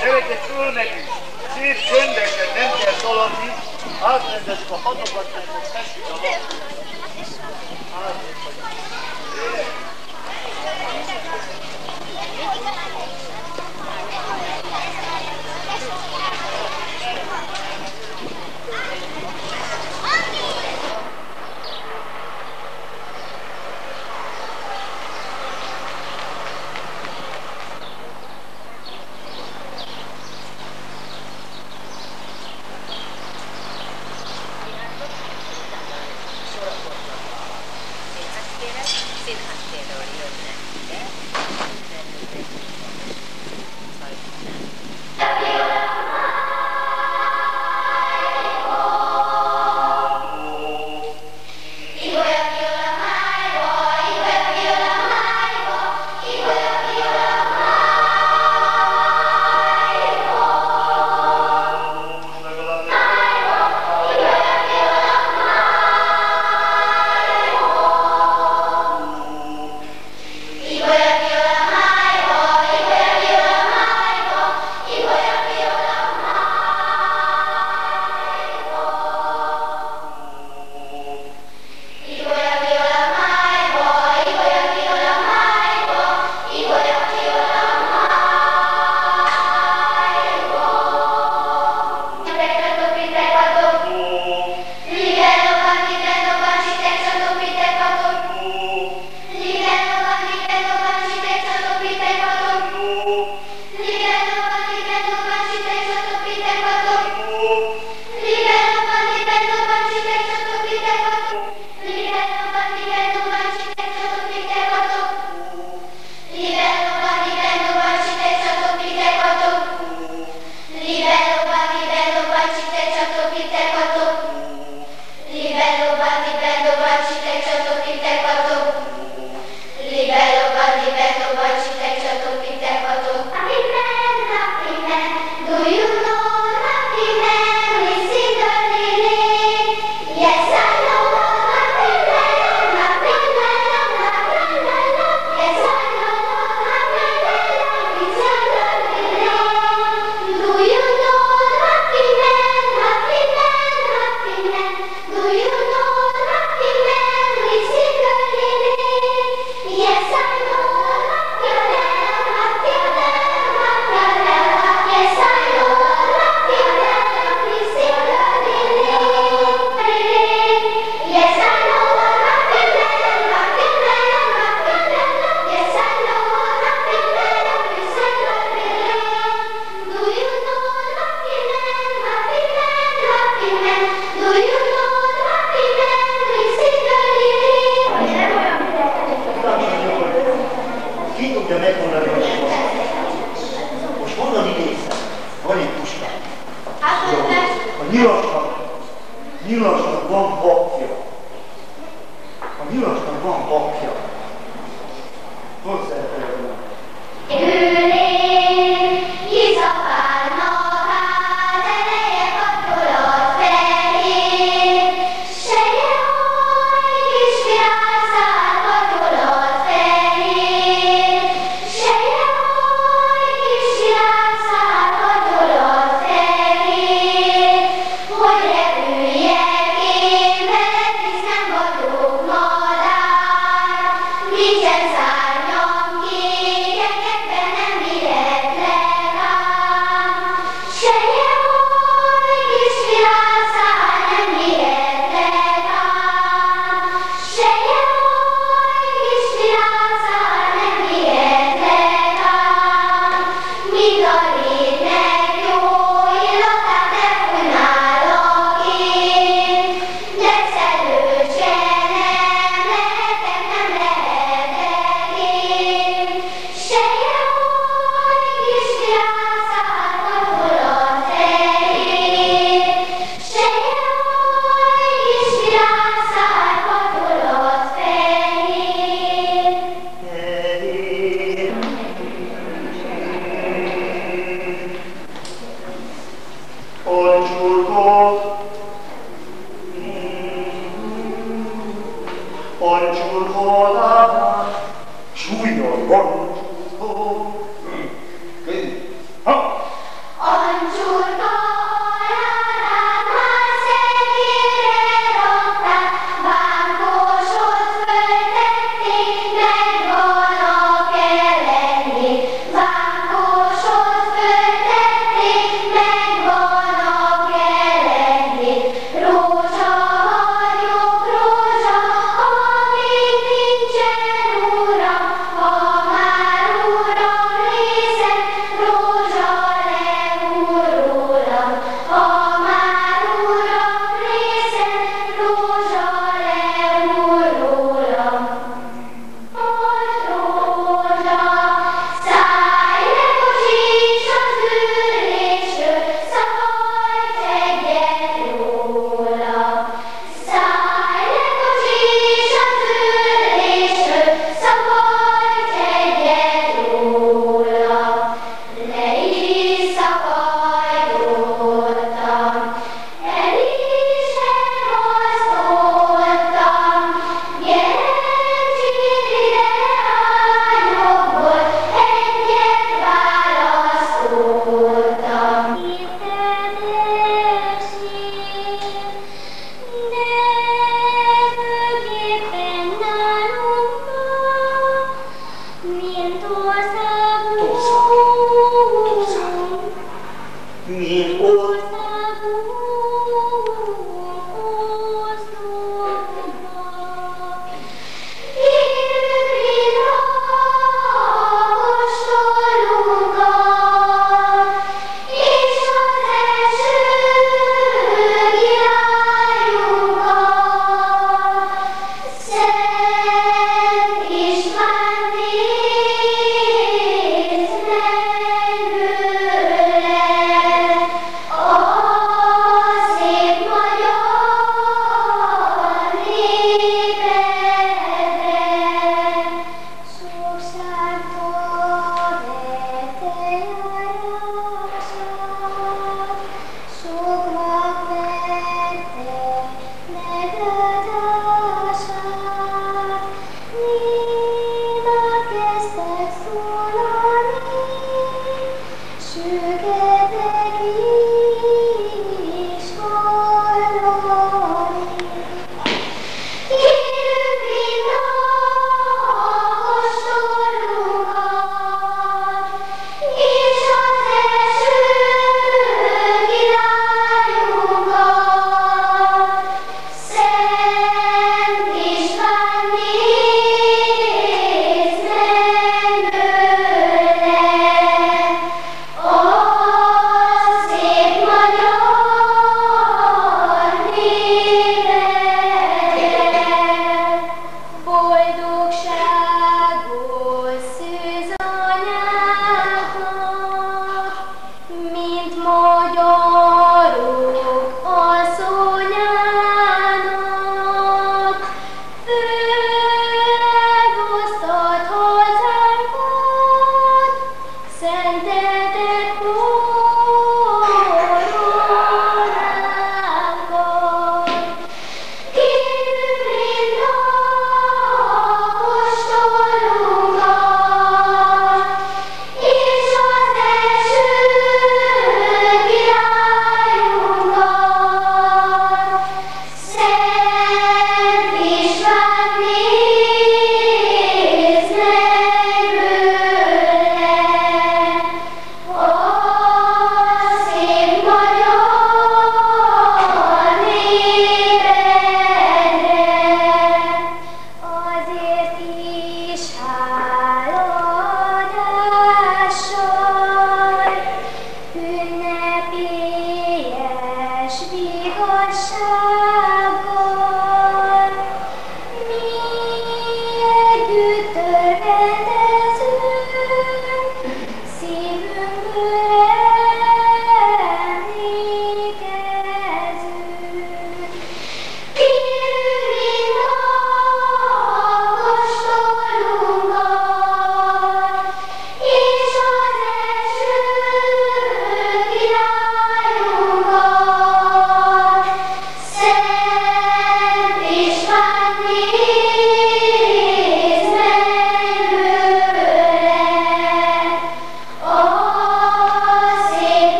Gyerekek, fölmegyünk. Szép csöndesen, nem kell szaladni. Átrendezzük a hatokat, mert most feszít a Indian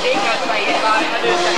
Jacob, like, 500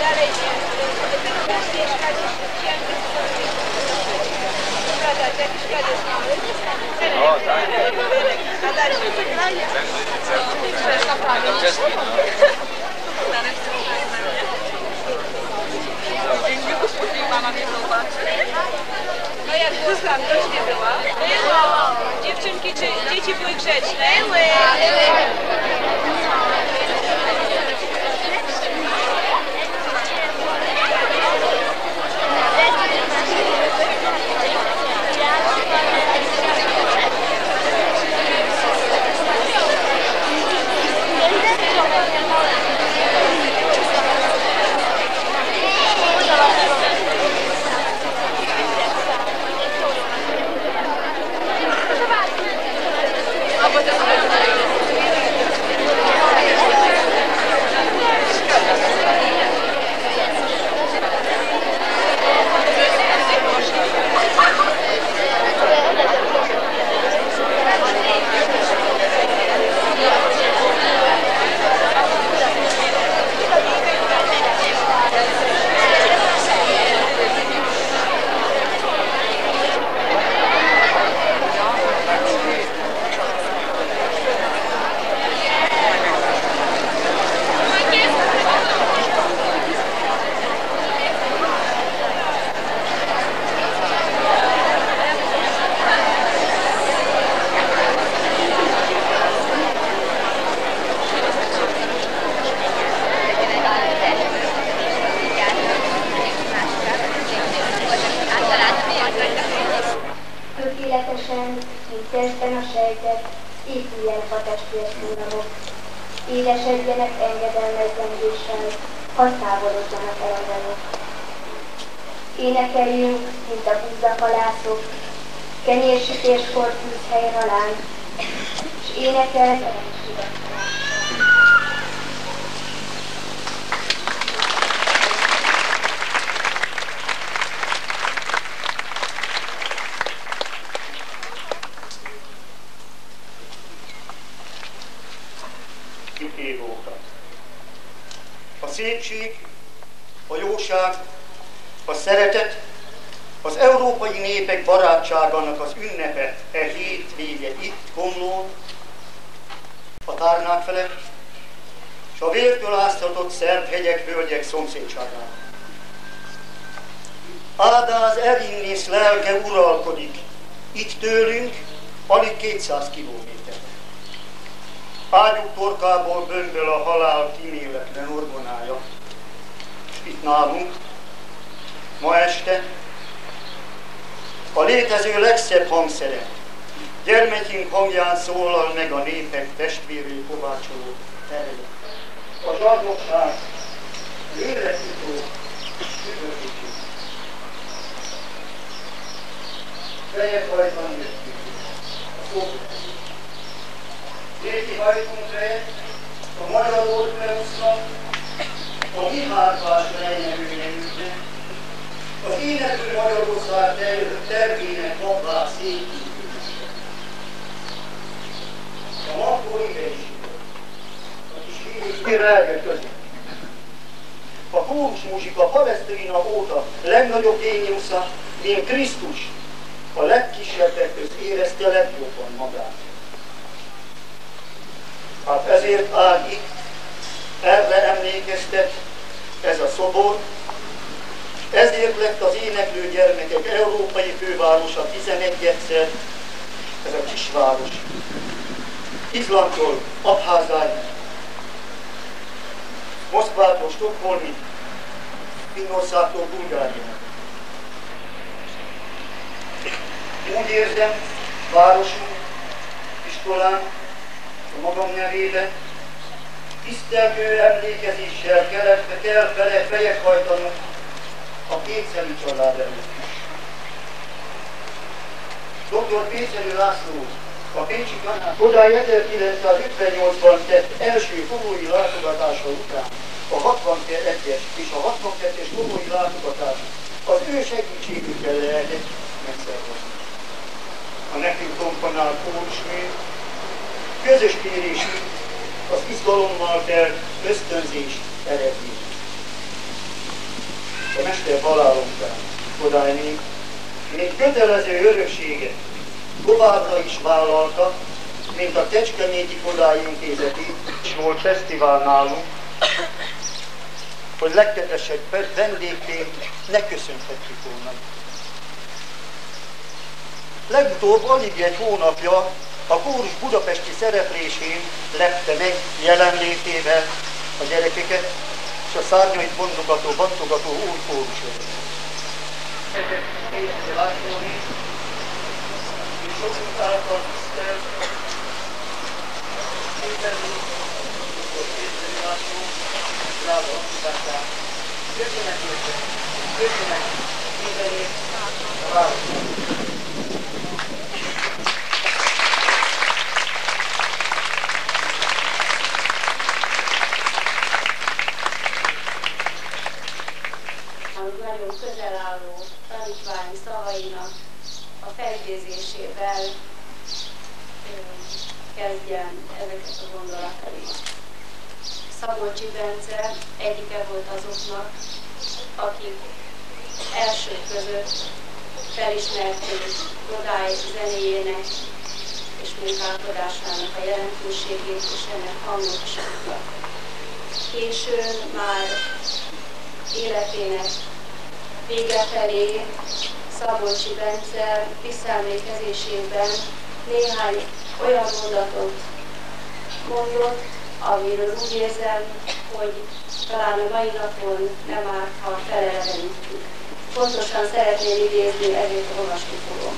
dalej mieszkać chciałem pogadać, jakiś kadr mamy. O, tak. Gadać. Cześć, naprawdę. Mama mnie zobaczy. No jak było tam, też nie była? Było. Dziewczynki, czy dzieci były grzeczne? Były. Szépség, a jóság, a szeretet, az európai népek barátságának az ünnepe e hétvége itt Komlón, a tárnák felett, és a vértől áztatott szerb hegyek, völgyek szomszédságában. Ádáz Erinnész lelke uralkodik, itt tőlünk alig 200 kilométer. Ágyuk torkából bömböl a halál kíméletlen orgonája. Itt nálunk, ma este, a létező legszebb hangszere, gyermekünk hangján szólal meg a népek testvérő kovácsoló terület. A zsarnokság, életító, üdvözítő. Fejet hajtani a szót Jéki hajtunk le, a magyar orfeusznak, a mi hárpás lejnevő nevüknek, az éneklő Magyarország ter- tervének napvá szépítőnek. A ide is a kis vidéki között. A kórus muzsika Palesztina óta legnagyobb géniusza, mint Krisztus, a legkisebbek közt érezte legjobban magát. Hát ezért áll itt, erre emlékeztet ez a szobor, ezért lett az éneklő gyermekek európai fővárosa 11-szer, ez a kisváros. Izlandtól Abházáig, Moszkvától Stockholmig, Finnországtól Bulgáriáig. Úgy érzem, városunk, iskolánk, a magam nevében, tisztelgő emlékezéssel kellett, kell fele fejet hajtanunk a kétszerű család előtt is. Dr. Péceli László, a Pécsi Kanál odáig 1958-ban tett első fogói látogatása után a 61-es és a 62-es fogói látogatás az ő segítségükkel lehetett megszervezni. A nekünk komponált kórusmű közös kérésünk az izgalommal telt ösztönzést eredmény. A mester halál után odáig mint kötelező örökséget továbbra is vállalta, mint a Kecskeméti Kodály Intézeti is volt fesztivál nálunk, hogy legkedvesebb vendégként ne köszönhetjük volna. Legutóbb alig egy hónapja a kórus budapesti szereplésén lepte meg jelenlétével a gyerekeket, és a szárnyait bontogató, bontogató új kórus által tisztelt, drága nagyon közel álló tanítvány szavainak a felidézésével kezdjem ezeket a gondolatait. Szabolcsi Bence egyike volt azoknak, akik első között felismerték Kodály zenéjének és munkálkodásának a jelentőségét és ennek hangosságát. Későn már életének vége felé Szabolcsi Bence visszaemlékezésében néhány olyan mondatot mondott, amiről úgy érzem, hogy talán a mai napon nem árt, ha felelevenítjük. Pontosan szeretném idézni, ezért olvasni fogom.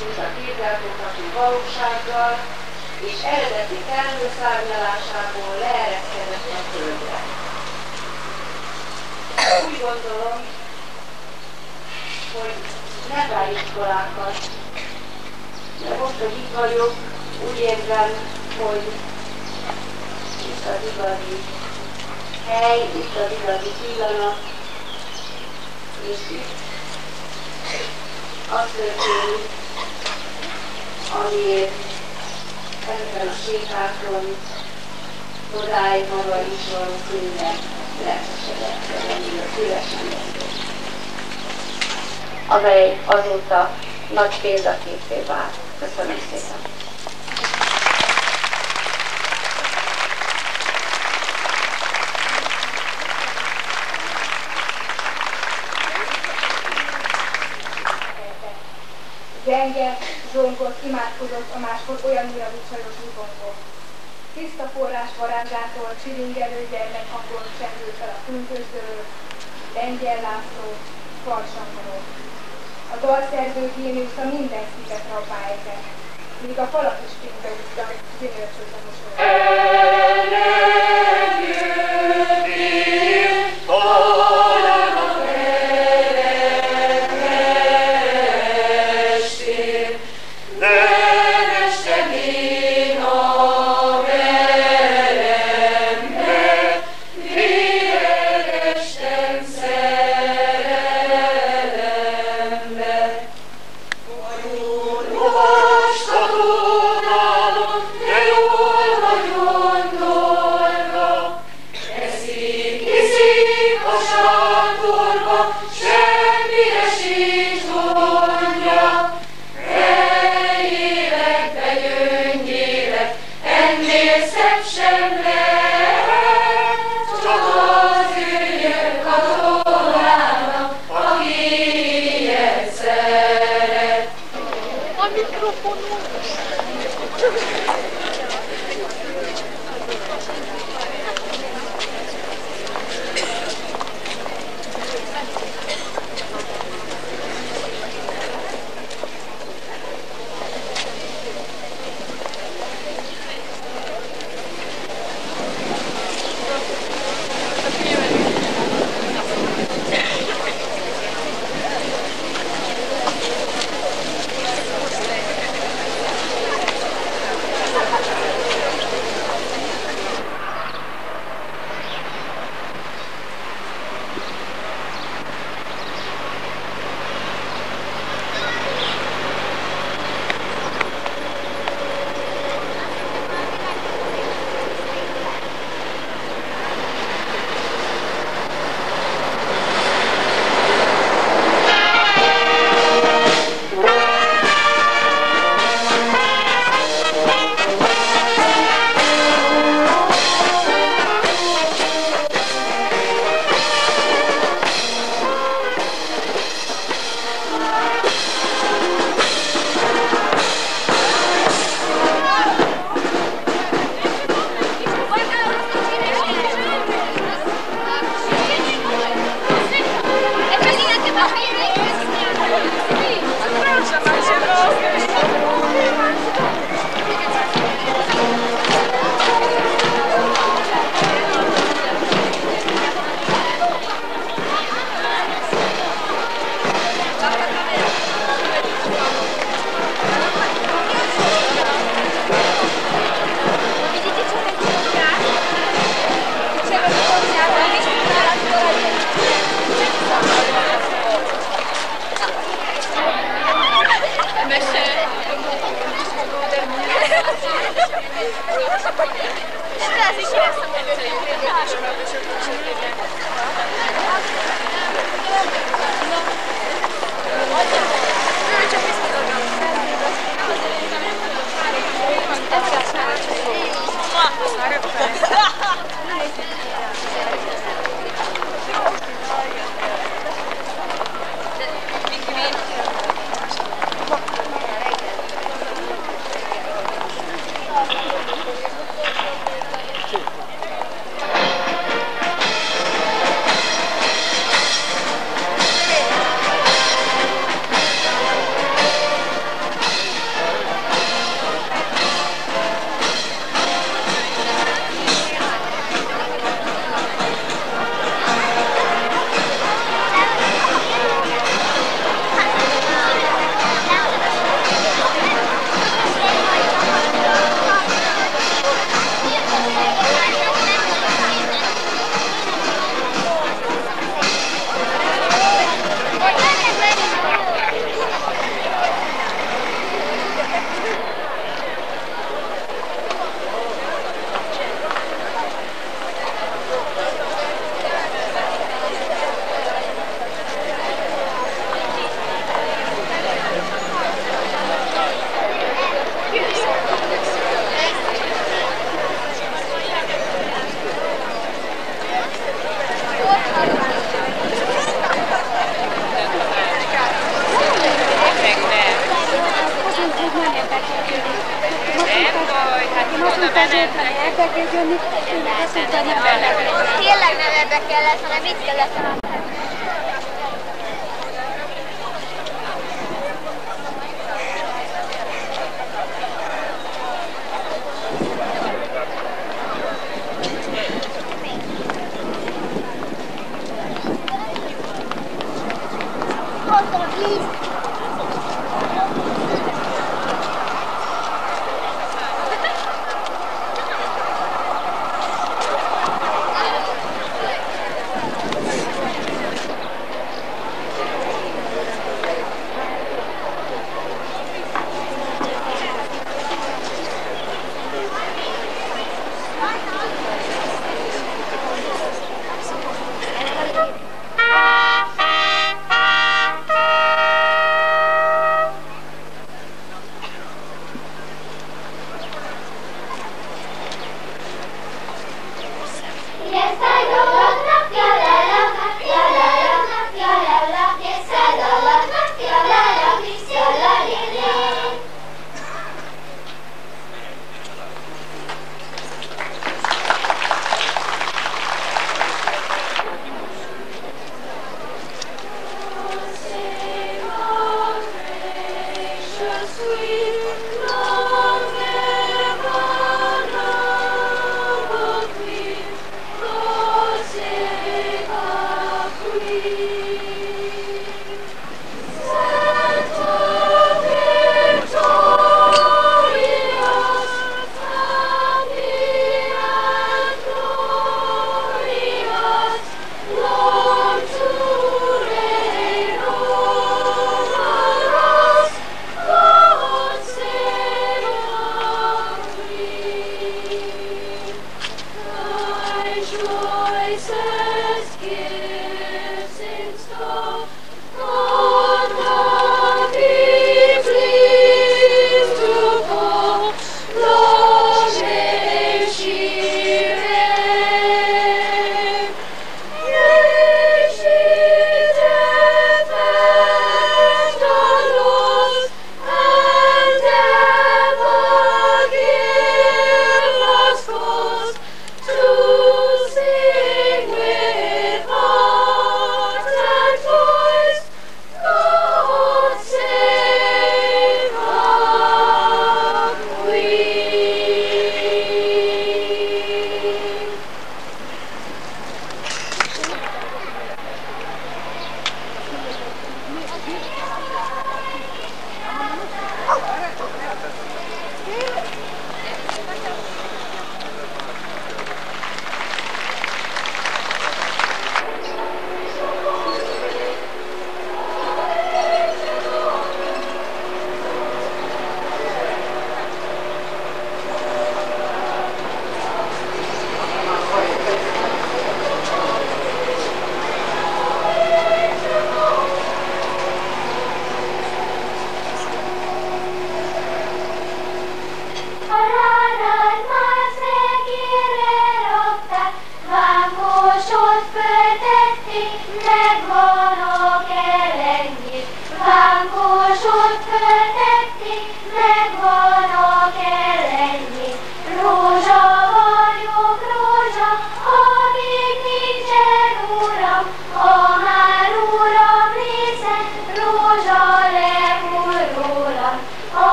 Mint a kézzelfogható valósággal, és eredeti termőszárnyalásából leereszkedett a földre. Úgy gondolom, hogy ne iskolákat, de most, hogy itt vagyok, úgy érzem, hogy itt az igazi hely, itt az igazi pillanat, és itt az történik, amiért ebben a sétákon odáig maga is van minden amely azóta nagy példaképé vált. Köszönöm szépen! Gyenge, zsongott, imádkozott a máskor olyan újabb csajos útonkon tiszta forrás varázsától csilingelő gyermekhangon csendül fel a külközről, Lengyel László, Farsangaró. A dalszerző géniusza minden szívet rabbá ezek, míg a falak is pénzbe úsztak, gyönyörcsöt a mosolyt. goodness.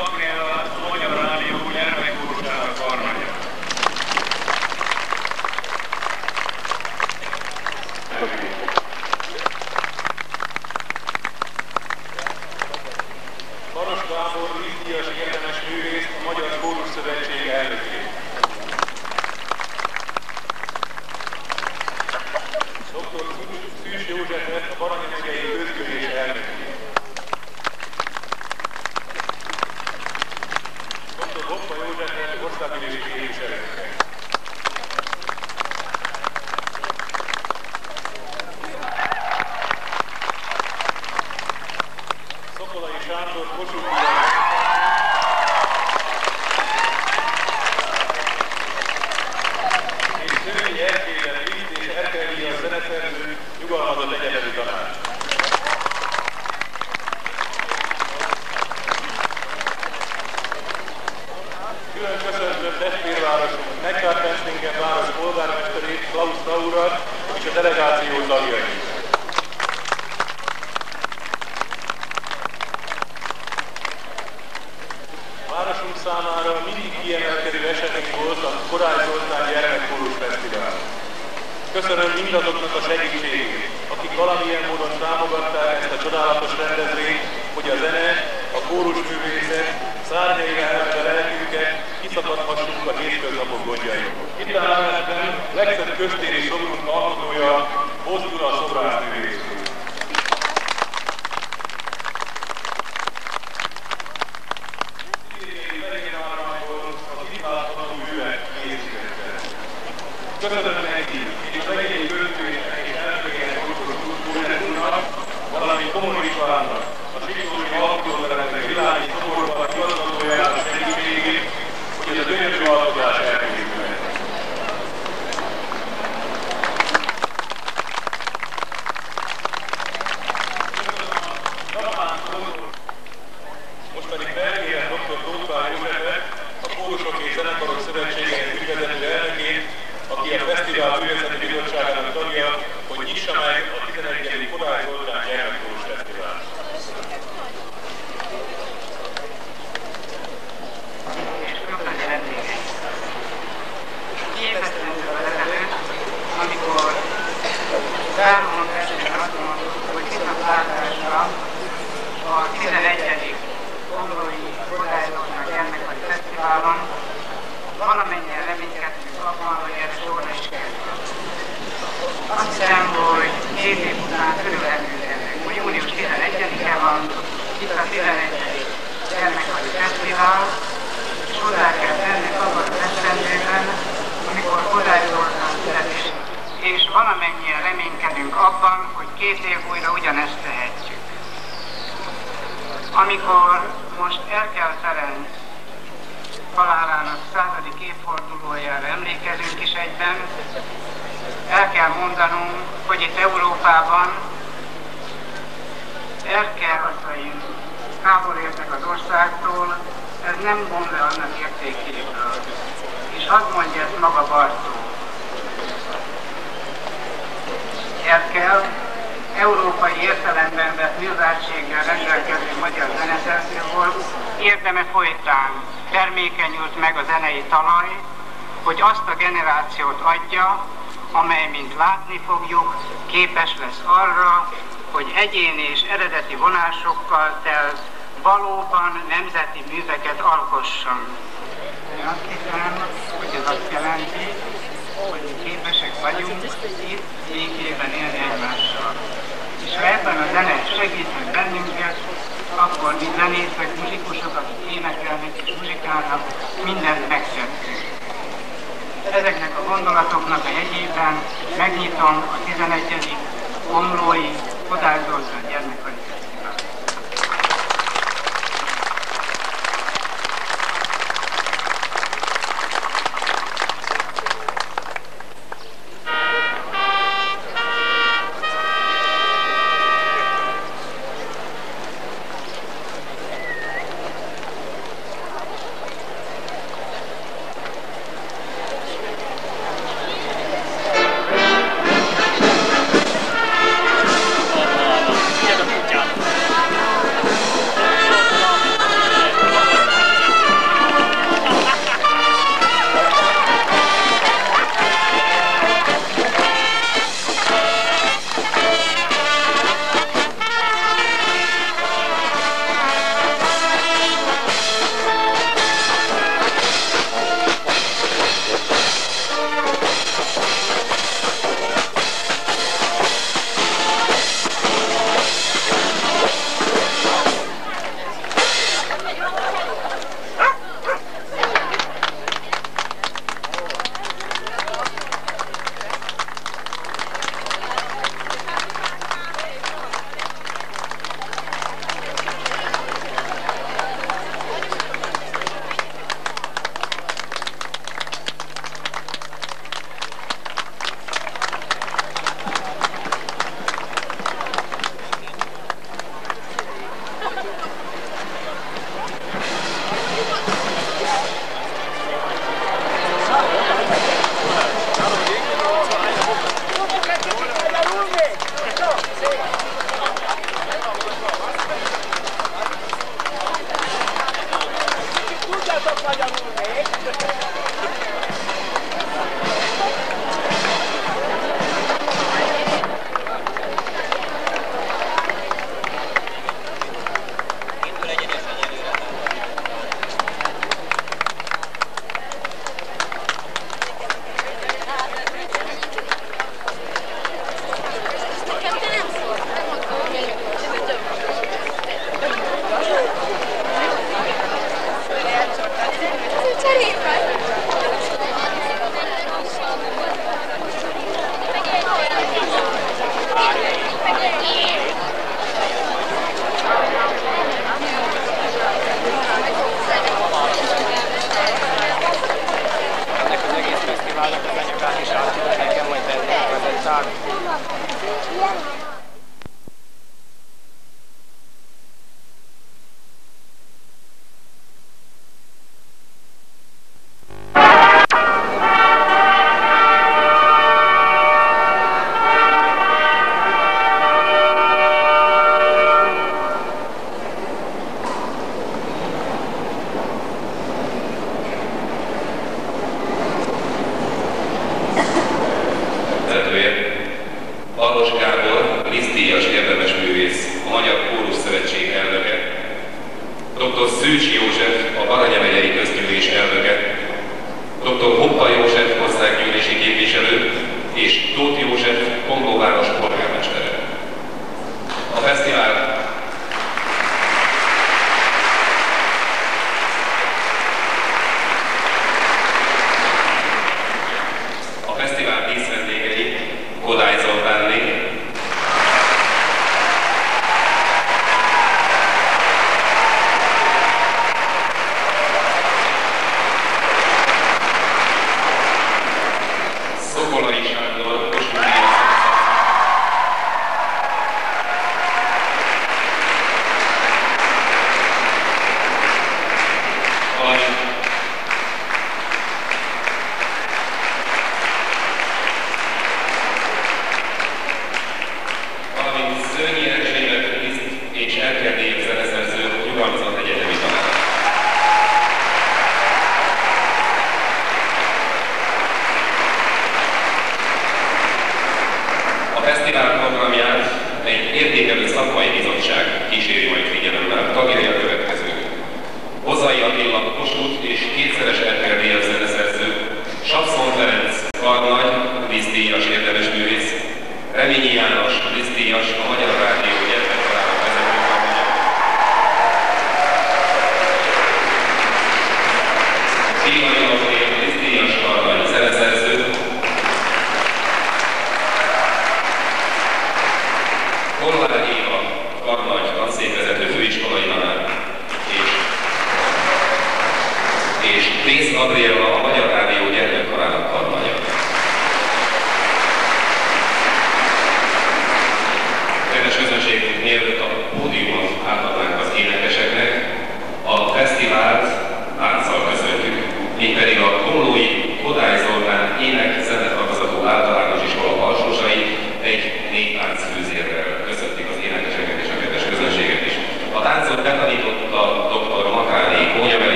És Kéz látni fogjuk, képes lesz arra, hogy egyéni és eredeti vonásokkal telt, valóban nemzeti műveket alkosson. Én azt hiszem, hogy ez azt jelenti, hogy képesek vagyunk itt békében élni egymással. És ha ebben a zene segíthet bennünket, akkor mi zenészek, muzsikusok, akik énekelnek és muzsikálnak, mindent megtettünk. Ezeknek a gondolatoknak a jegyében megnyitom a 11. Komlói Kodály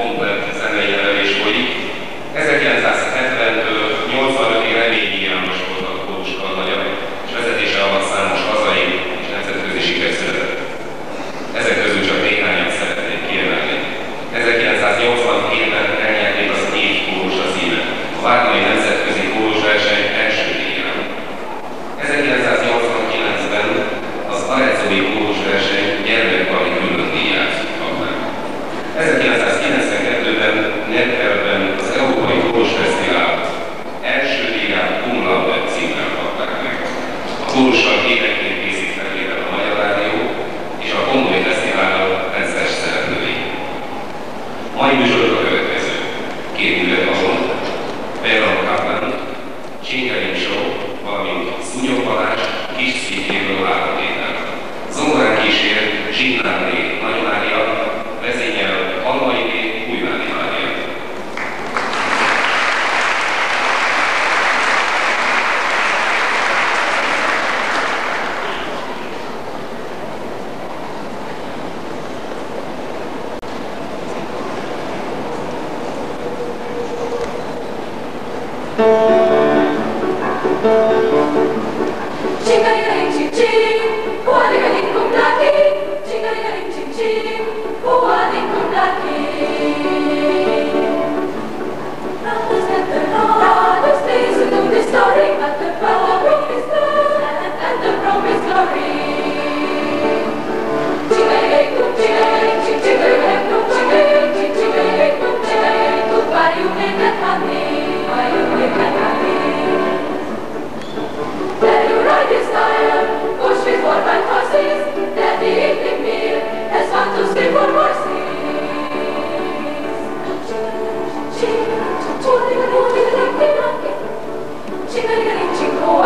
one way.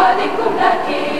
Radicum Latin.